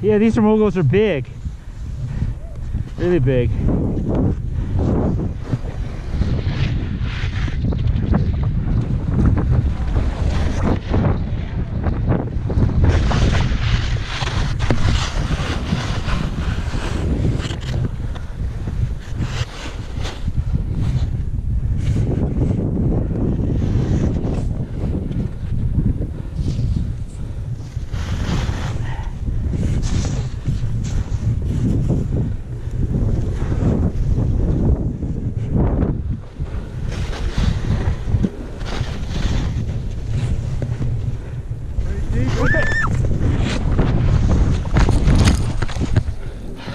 Yeah, these Romogos are big. Really big.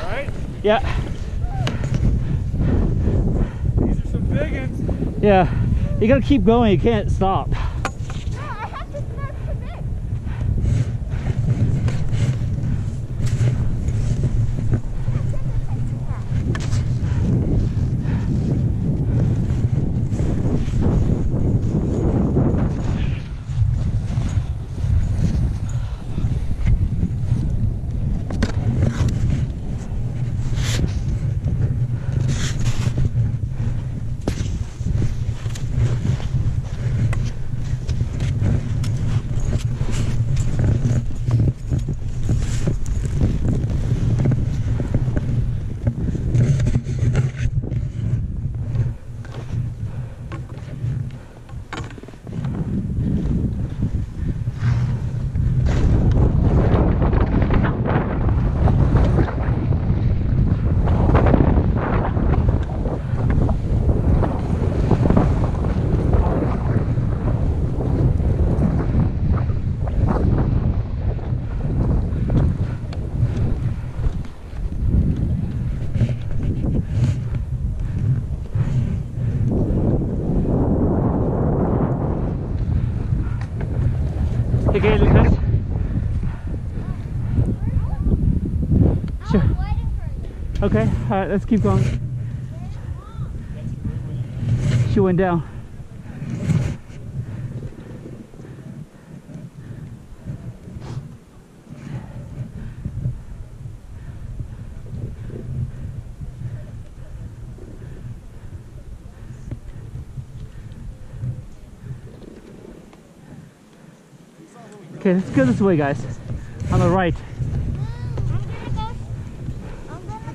Alright? Yeah, These are some big ones. yeah. You gotta keep going, you can't stop. Sure. Okay, alright, let's keep going. She went down. Okay, let's go this way, guys. On the right. I'm gonna go. I'm gonna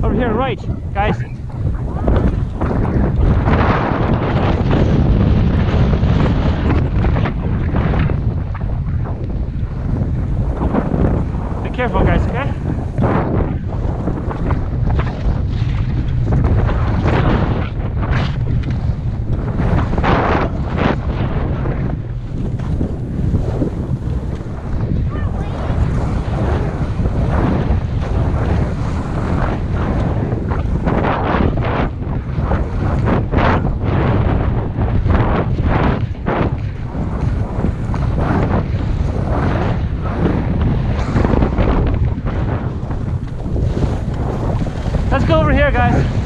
go. Over here, right, guys. Be careful, guys, okay? Let's go over here, guys.